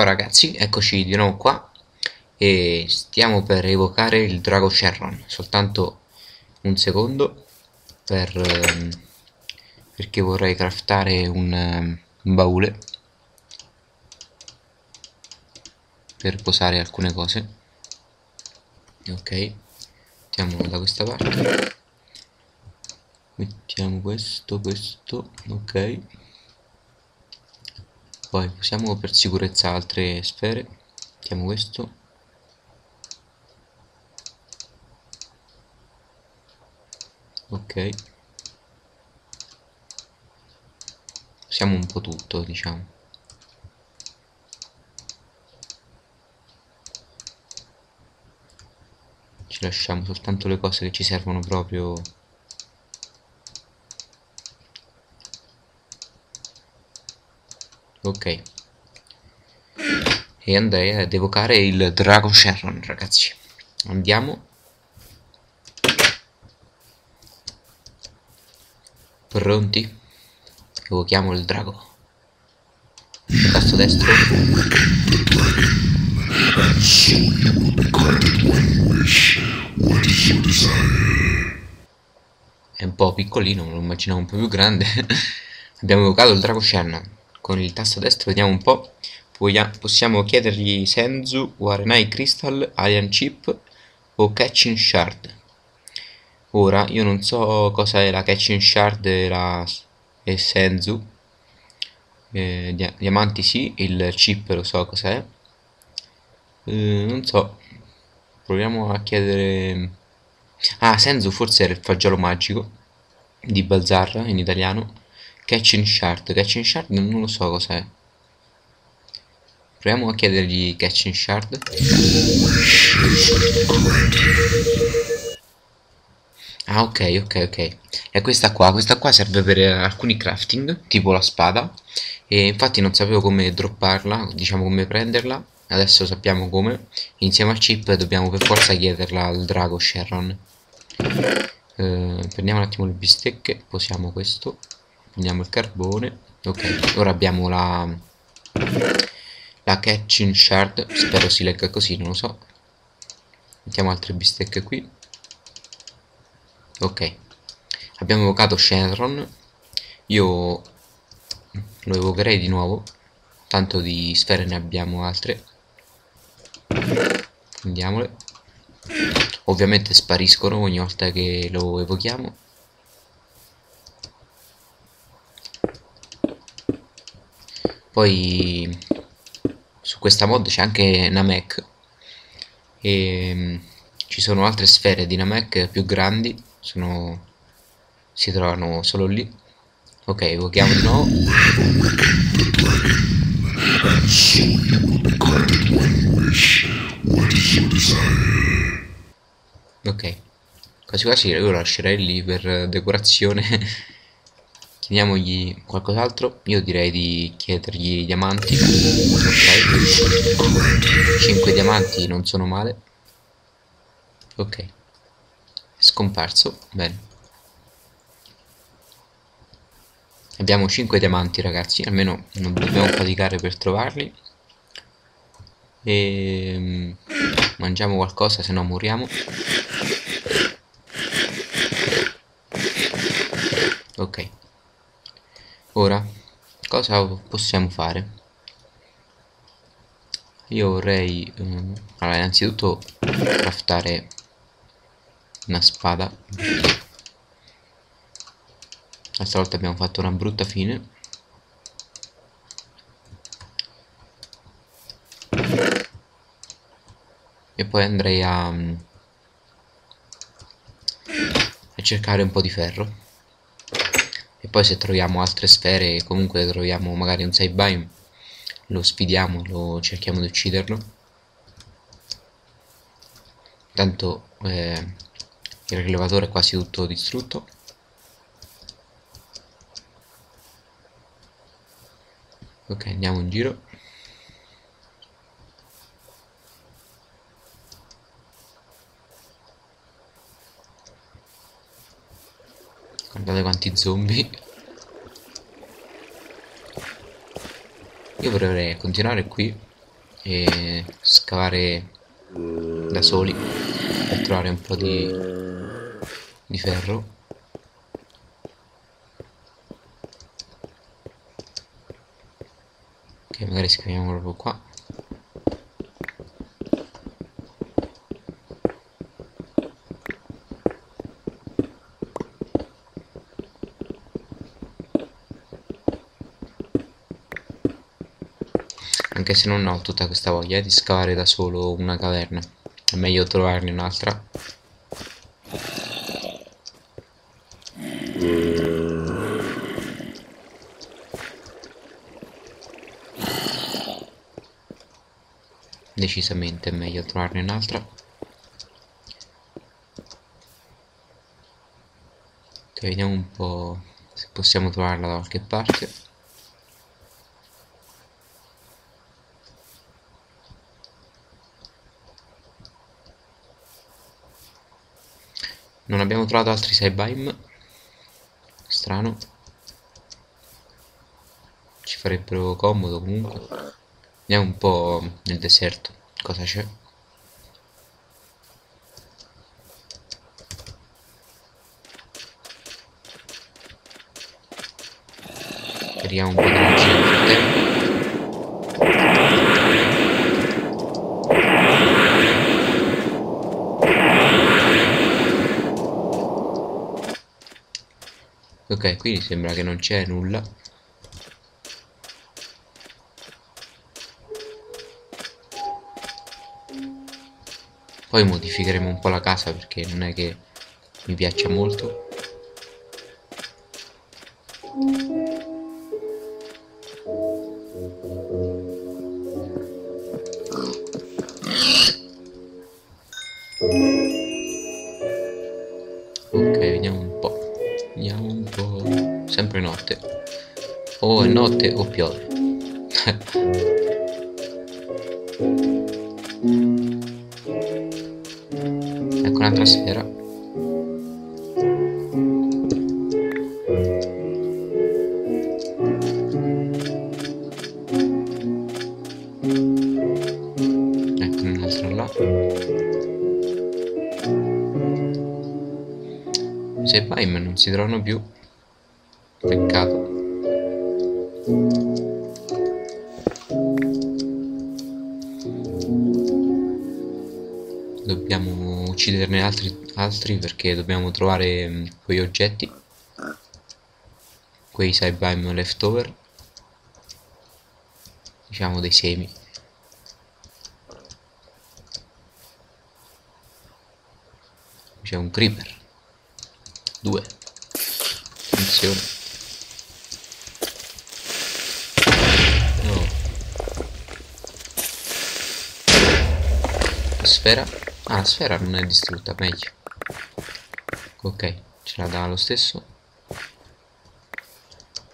Ciao ragazzi, eccoci di nuovo qua e stiamo per evocare il drago Sherron, soltanto un secondo per, ehm, perché vorrei craftare un, ehm, un baule per posare alcune cose. Ok, mettiamo da questa parte, mettiamo questo, questo, ok. Poi usiamo per sicurezza altre sfere. Mettiamo questo. Ok. Usiamo un po' tutto, diciamo. Ci lasciamo soltanto le cose che ci servono proprio Ok. E andrei ad evocare il Dragon Sharon, ragazzi. Andiamo. Pronti? Evochiamo il drago. Tasto destro. È un po' piccolino, me lo immaginavo un po' più grande. Abbiamo evocato il drago Shannon con il tasto destro vediamo un po' possiamo chiedergli Senzu, Warenai Crystal, Alien Chip o Catching Shard. Ora io non so cosa è la Catching Shard e, la, e Senzu. Eh, diamanti sì, il chip lo so cos'è eh, non so. Proviamo a chiedere ah Senzu forse era il fagiolo magico di Balzarra in italiano Catching Shard. Catching Shard non lo so cos'è. Proviamo a chiedergli Catching Shard. Ah ok ok ok. È questa qua. Questa qua serve per alcuni crafting tipo la spada. E infatti non sapevo come dropparla diciamo come prenderla. Adesso sappiamo come. Insieme al chip dobbiamo per forza chiederla al drago Sharon eh, prendiamo un attimo le bistecche posiamo questo prendiamo il carbone. Ok ora abbiamo la la catching shard. Spero si legga così non lo so. Mettiamo altre bistecche qui. Ok abbiamo evocato Shenron. Io lo evocherei di nuovo. Tanto di sfere ne abbiamo altre. Prendiamole. Ovviamente spariscono ogni volta che lo evochiamo poi su questa mod c'è anche Namek. E mm, ci sono altre sfere di Namek più grandi. Sono si trovano solo lì. Ok evochiamo di nuovo. Ok. Quasi quasi io lo lascerei lì per decorazione chiediamogli qualcos'altro? Io direi di chiedergli diamanti. Ok. 5 diamanti non sono male. Ok. Scomparso. Bene. Abbiamo 5 diamanti ragazzi. Almeno non dobbiamo faticare per trovarli. E ehm, mangiamo qualcosa se no moriamo. Ok ora cosa possiamo fare? Io vorrei um, allora innanzitutto craftare una spada. Questa volta abbiamo fatto una brutta fine. E poi andrei a, a cercare un po' di ferro e poi se troviamo altre sfere comunque troviamo magari un save biome lo sfidiamo lo cerchiamo di ucciderlo. Tanto eh, il rilevatore è quasi tutto distrutto. Ok andiamo in giro Guardate quanti zombie. Io vorrei continuare qui e scavare da soli per trovare un po' di, di ferro. Ok, magari scaviamo proprio qua. Se non ho tutta questa voglia eh, di scavare da solo una caverna. È meglio trovarne un'altra. Decisamente è meglio trovarne un'altra. Ok vediamo un po' se possiamo trovarla da qualche parte non abbiamo trovato altri Saibime strano. Ci farebbero comodo comunque. Andiamo un po' nel deserto. Cosa c'è? Creiamo un po' di ok quindi sembra che non c'è nulla. Poi modificheremo un po' la casa perché non è che mi piaccia molto. ok sempre notte. O è notte o piove. Ecco un'altra sera. Ecco un'altra là. Se Paim non si trovano più peccato. Dobbiamo ucciderne altri, altri perché dobbiamo trovare mm, quegli oggetti. Quei Saibime leftover. Diciamo dei semi. C'è un creeper. Due. Attenzione no la sfera? Ah la sfera non è distrutta meglio. Ok ce la dà lo stesso.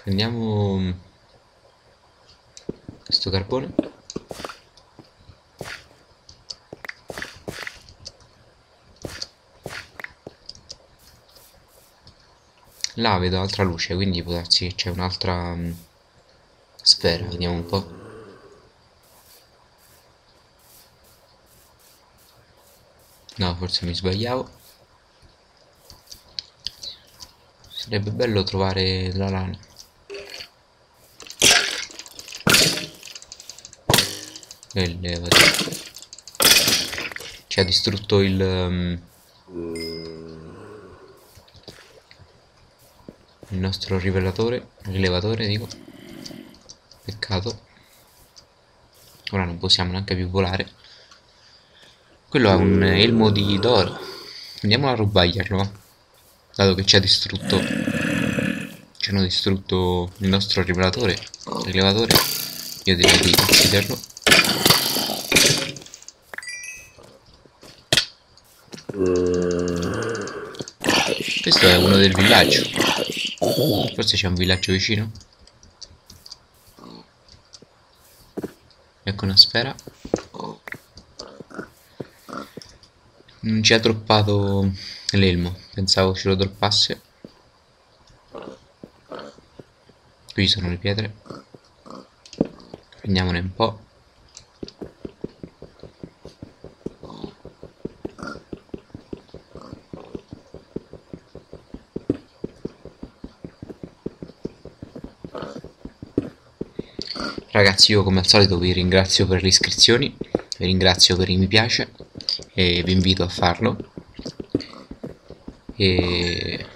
Prendiamo questo carbone. Là vedo altra luce quindi può darsi che c'è un'altra mm, sfera. Vediamo un po' no forse mi sbagliavo. Sarebbe bello trovare la lana. E levati ci ha distrutto il um, il nostro rivelatore rilevatore dico. Peccato. Ora non possiamo neanche più volare quello è un elmo di d'oro. Andiamo a rubagliarlo dato che ci ha distrutto. Ci hanno distrutto il nostro rivelatore rilevatore. Io direi di ucciderlo. Questo è uno del villaggio. Forse c'è un villaggio vicino ecco una sfera non ha droppato l'elmo. Pensavo ce lo droppasse. Qui sono le pietre. Prendiamone un po'. Ragazzi io come al solito vi ringrazio per le iscrizioni, vi ringrazio per i mi piace e vi invito a farlo. E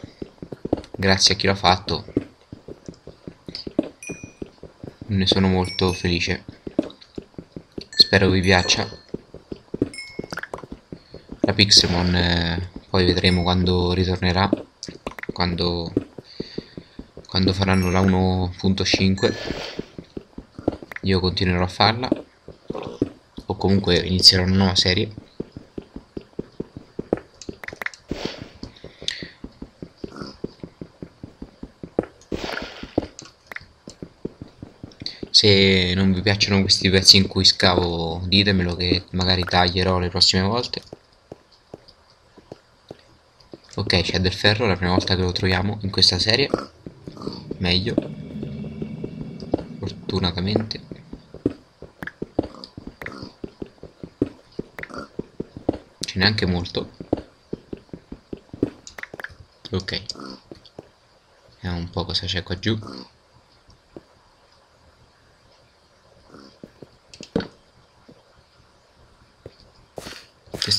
grazie a chi l'ha fatto ne sono molto felice. Spero vi piaccia. La Pixelmon eh, poi vedremo quando ritornerà quando quando faranno la 1.5 io continuerò a farla. O comunque inizierò una nuova serie se non vi piacciono questi pezzi in cui scavo ditemelo che magari taglierò le prossime volte. Ok c'è del ferro la prima volta che lo troviamo in questa serie. Meglio. Fortunatamente. Ce n'è anche molto. Ok. Vediamo un po' cosa c'è qua giù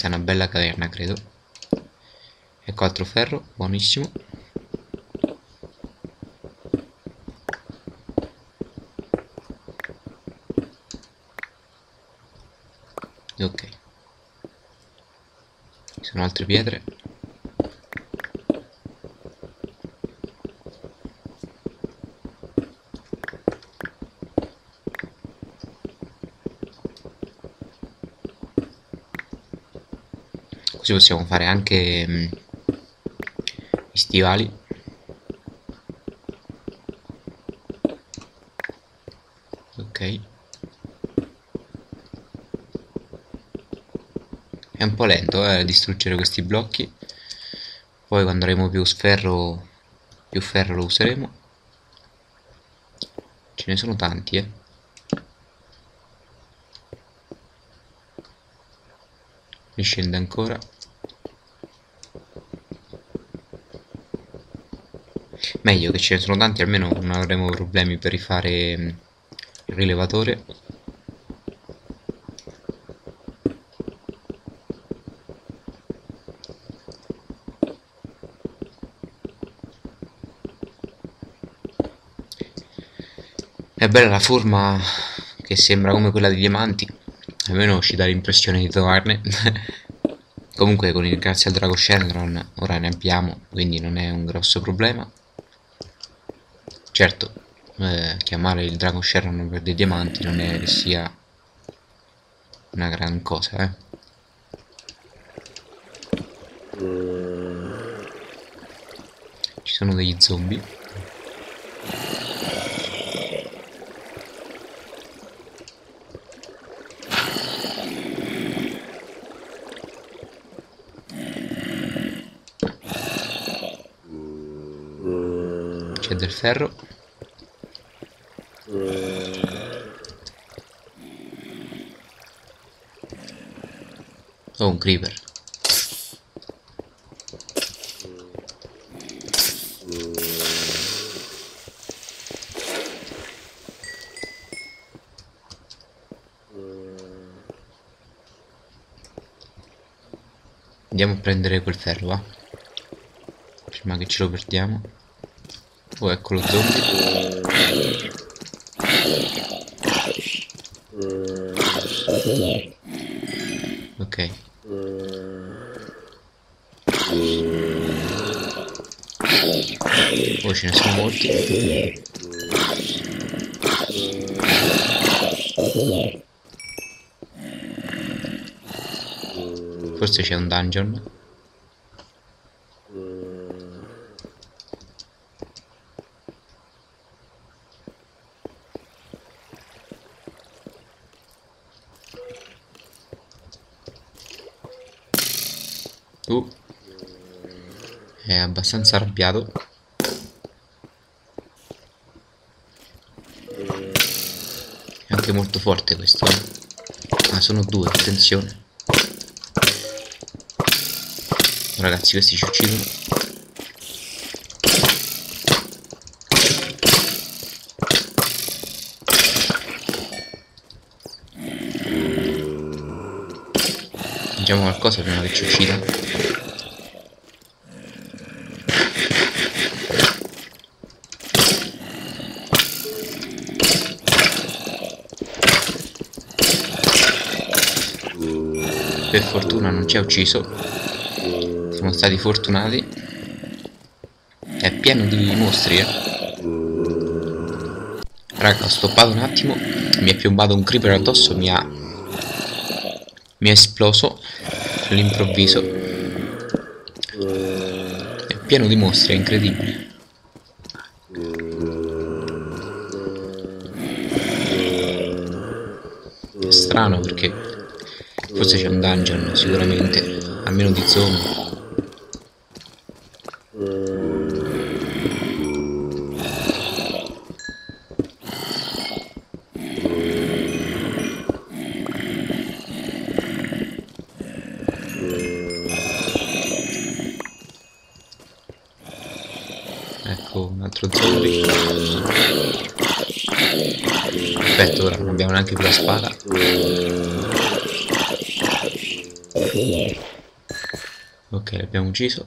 questa è una bella caverna credo. Ecco altro ferro buonissimo. Ok. Ci sono altre pietre così possiamo fare anche mm, i stivali. Ok. È un po' lento eh, distruggere questi blocchi. Poi quando avremo più ferro più ferro lo useremo. Ce ne sono tanti eh. Mi scende ancora meglio che ce ne sono tanti almeno non avremo problemi per rifare mm, il rilevatore. È bella la forma che sembra come quella dei diamanti. Almeno ci dà l'impressione di trovarne. Comunque con il grazie al Drago Shenron ora ne abbiamo quindi non è un grosso problema certo eh, chiamare il Dragon Shenron per dei diamanti non è che sia una gran cosa eh. Ci sono degli zombie c'è del ferro? Oh un creeper. Andiamo a prendere quel ferro va? Prima che ce lo perdiamo Oh, ecco lo zombie. Ok. Oh, ce ne sono molti. Forse c'è un dungeon. Uh. È abbastanza arrabbiato. È anche anche molto forte questo. Eh. Ah, sono due, attenzione. Ragazzi, questi ci uccidono. Mangiamo qualcosa prima che ci uccida. per fortuna non ci ha ucciso. Siamo stati fortunati. È pieno di mostri eh. Raga ho stoppato un attimo. Mi è piombato un creeper addosso mi ha mi è esploso all'improvviso è pieno di mostri è incredibile è strano perché Forse c'è un dungeon, sicuramente. Almeno di zombie. Ok, l'abbiamo ucciso.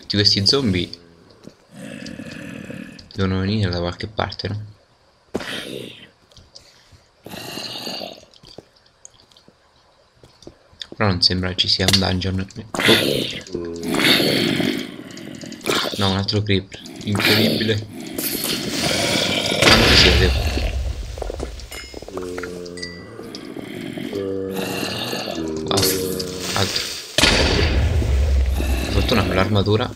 Tutti questi zombie devono venire da qualche parte, no? Però non sembra ci sia un dungeon. Oh. No, un altro creeper. Incredibile. Fortuna con l'armatura.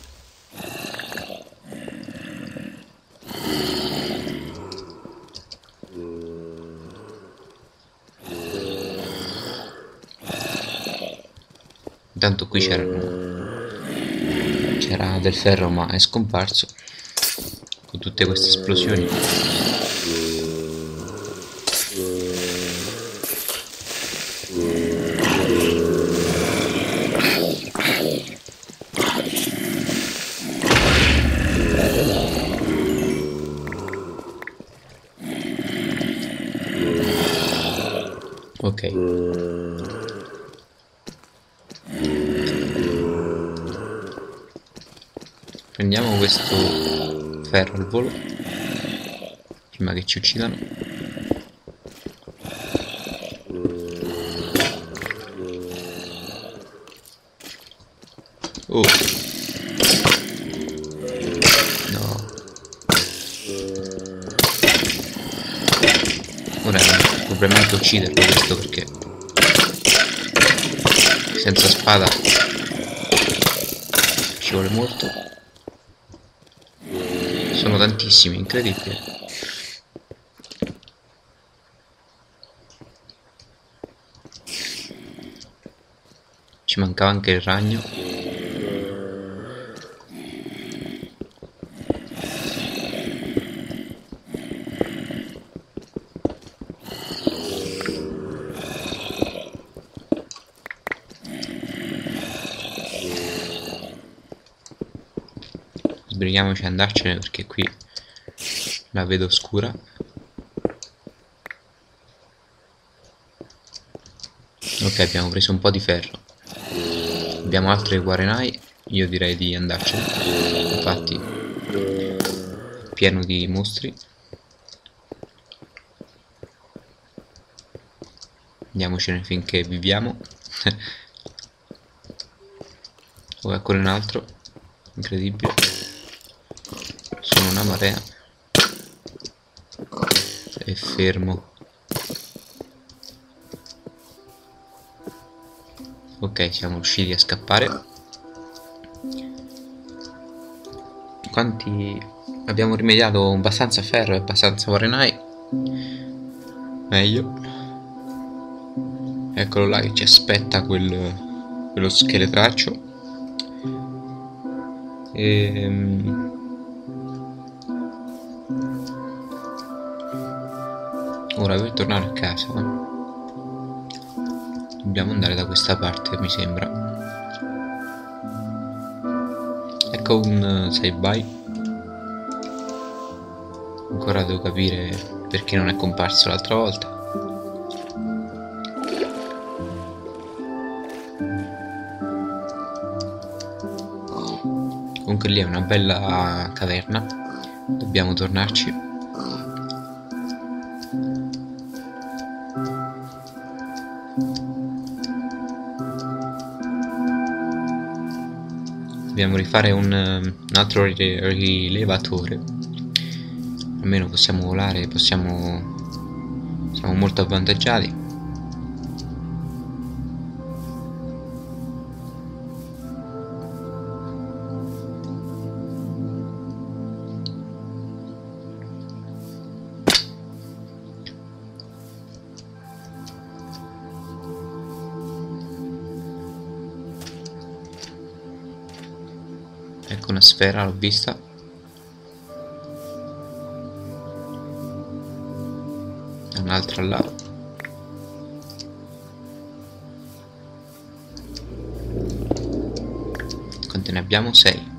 Intanto qui c'era c'era del ferro ma è scomparso con tutte queste esplosioni volo prima che ci uccidano. Oh. No. Ora probabilmente ucciderlo questo perché senza spada ci vuole molto sono tantissimi incredibile ci mancava anche il ragno ad andarcene perché qui la vedo scura. Ok abbiamo preso un po' di ferro. Abbiamo altre guarenai io direi di andarcene. Infatti pieno di mostri. Andiamocene finché viviamo. Oh eccolo un altro. Incredibile marea è fermo. Ok siamo riusciti a scappare. Quanti? Abbiamo rimediato abbastanza ferro e abbastanza Warenai meglio. Eccolo là che ci aspetta quel, quello scheletraccio e ora per tornare a casa. Dobbiamo andare da questa parte mi sembra. Ecco un save by ancora devo capire perché non è comparso l'altra volta. Comunque lì è una bella caverna. Dobbiamo tornarci dobbiamo rifare un, un altro rilevatore. Almeno possiamo volare possiamo siamo molto avvantaggiati sfera l'ho vista. Un'altra là. Quante ne abbiamo? 6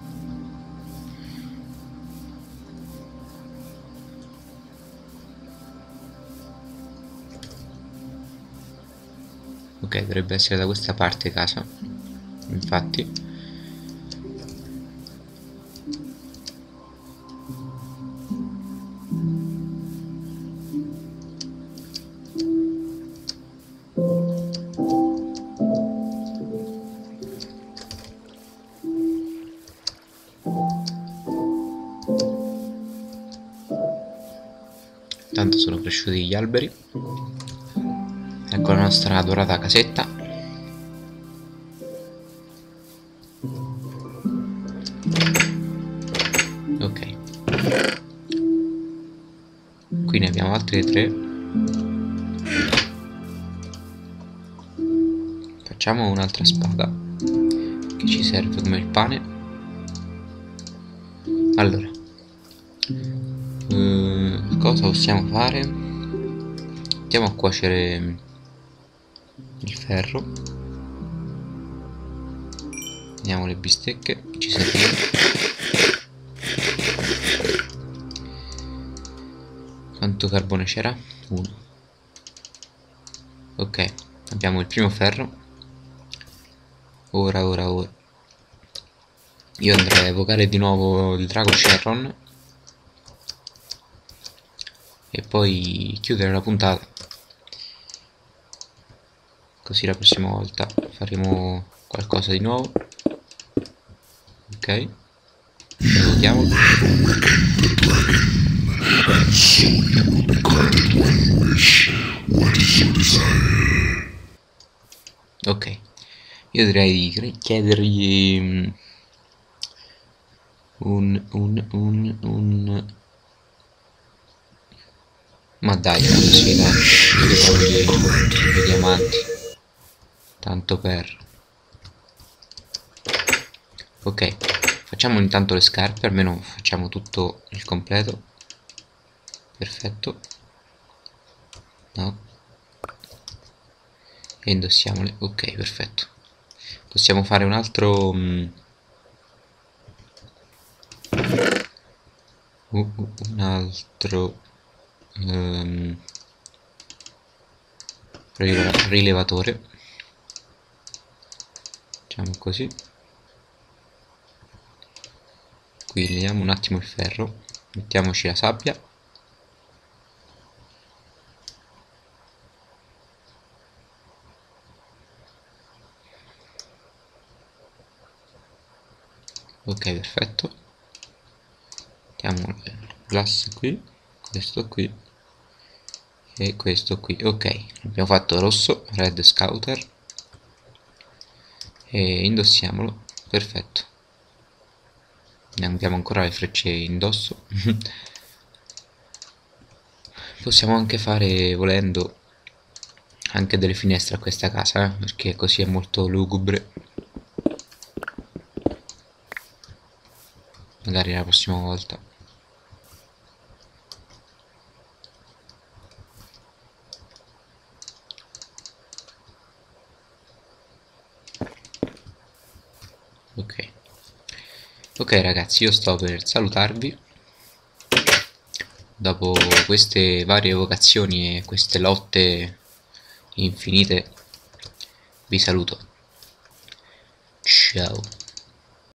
ok dovrebbe essere da questa parte casa. Infatti alberi. Ecco la nostra adorata casetta. Ok. Qui ne abbiamo altri tre. Facciamo un'altra spada che ci serve come il pane. Allora, uh, cosa possiamo fare? Andiamo a cuocere il ferro. Vediamo le bistecche, ci serviva. Quanto carbone c'era? Uno. Ok, abbiamo il primo ferro. Ora, ora, ora. Io andrei a evocare di nuovo il drago Sharon e poi chiudere la puntata così la prossima volta faremo qualcosa di nuovo. Ok. Salutiamo. Ok. Io direi di chiedergli mm, un un un un ma dai, sì, dai, i diamanti. Tanto per... Ok, facciamo intanto le scarpe, almeno facciamo tutto il completo. Perfetto. No. E indossiamole. Ok, perfetto. Possiamo fare un altro... Um, un altro um, rilevatore facciamo così. Qui leviamo un attimo il ferro. Mettiamoci la sabbia. Ok perfetto. Mettiamo il glass qui questo qui e questo qui. Ok abbiamo fatto rosso red scouter e indossiamolo. Perfetto. Ne abbiamo ancora le frecce indosso. Possiamo anche fare volendo anche delle finestre a questa casa eh? perché così è molto lugubre. Magari la prossima volta ok ok ragazzi io sto per salutarvi. Dopo queste varie evocazioni e queste lotte infinite vi saluto. Ciao